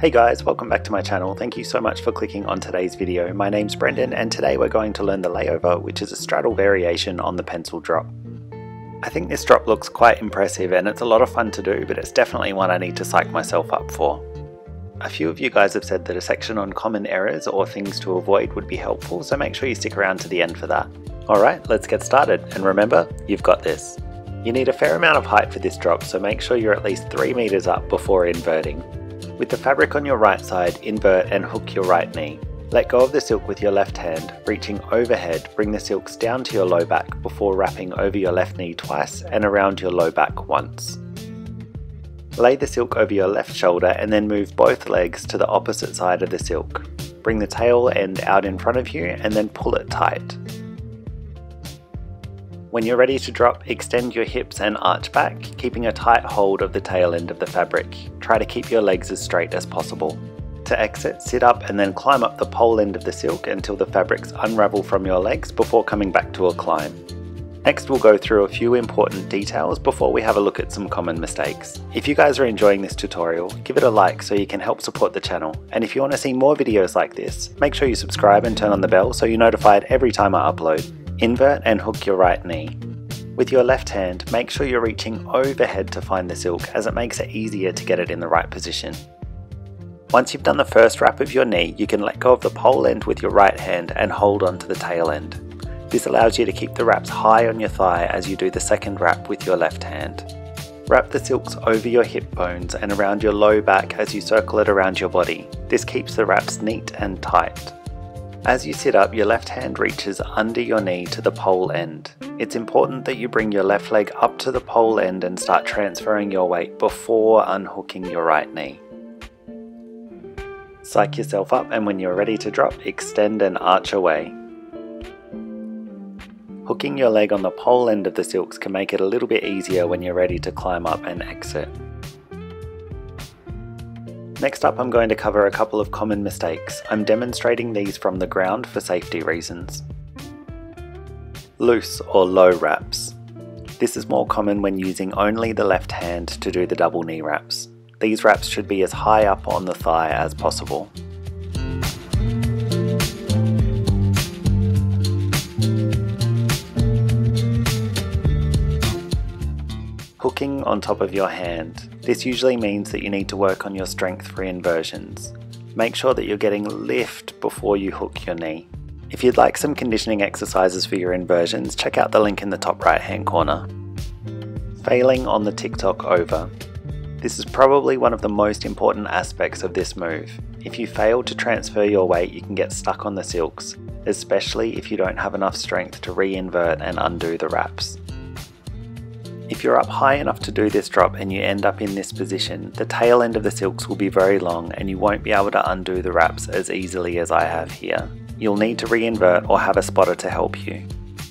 Hey guys, welcome back to my channel. Thank you so much for clicking on today's video. My name's Brendan and today we're going to learn the layover, which is a straddle variation on the pencil drop. I think this drop looks quite impressive and it's a lot of fun to do, but it's definitely one I need to psych myself up for. A few of you guys have said that a section on common errors or things to avoid would be helpful, so make sure you stick around to the end for that. Alright, let's get started, and remember, you've got this. You need a fair amount of height for this drop, so make sure you're at least 3 meters up before inverting. With the fabric on your right side, invert and hook your right knee. Let go of the silk with your left hand, reaching overhead, bring the silks down to your low back before wrapping over your left knee twice and around your low back once. Lay the silk over your left shoulder and then move both legs to the opposite side of the silk. Bring the tail end out in front of you and then pull it tight. When you're ready to drop, extend your hips and arch back, keeping a tight hold of the tail end of the fabric. Try to keep your legs as straight as possible. To exit, sit up and then climb up the pole end of the silk until the fabrics unravel from your legs before coming back to a climb. Next we'll go through a few important details before we have a look at some common mistakes. If you guys are enjoying this tutorial, give it a like so you can help support the channel. And if you want to see more videos like this, make sure you subscribe and turn on the bell so you're notified every time I upload. Invert and hook your right knee. With your left hand, make sure you're reaching overhead to find the silk as it makes it easier to get it in the right position. Once you've done the first wrap of your knee, you can let go of the pole end with your right hand and hold on to the tail end. This allows you to keep the wraps high on your thigh as you do the second wrap with your left hand. Wrap the silks over your hip bones and around your low back as you circle it around your body. This keeps the wraps neat and tight. As you sit up, your left hand reaches under your knee to the pole end. It's important that you bring your left leg up to the pole end and start transferring your weight before unhooking your right knee. Psych yourself up and when you're ready to drop, extend and arch away. Hooking your leg on the pole end of the silks can make it a little bit easier when you're ready to climb up and exit. Next up I'm going to cover a couple of common mistakes. I'm demonstrating these from the ground for safety reasons. Loose or low wraps. This is more common when using only the left hand to do the double knee wraps. These wraps should be as high up on the thigh as possible. Hooking on top of your hand. This usually means that you need to work on your strength for inversions. Make sure that you're getting lift before you hook your knee. If you'd like some conditioning exercises for your inversions, check out the link in the top right hand corner. Failing on the tick-tock over. This is probably one of the most important aspects of this move. If you fail to transfer your weight, you can get stuck on the silks, especially if you don't have enough strength to re-invert and undo the wraps. If you're up high enough to do this drop and you end up in this position, the tail end of the silks will be very long and you won't be able to undo the wraps as easily as I have here. You'll need to re-invert or have a spotter to help you.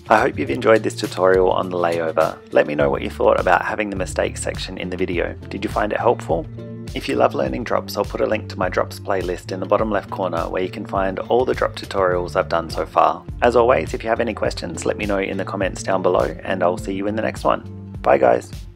I hope you've enjoyed this tutorial on the layover. Let me know what you thought about having the mistakes section in the video. Did you find it helpful? If you love learning drops, I'll put a link to my drops playlist in the bottom left corner where you can find all the drop tutorials I've done so far. As always, if you have any questions, let me know in the comments down below and I'll see you in the next one. Bye guys.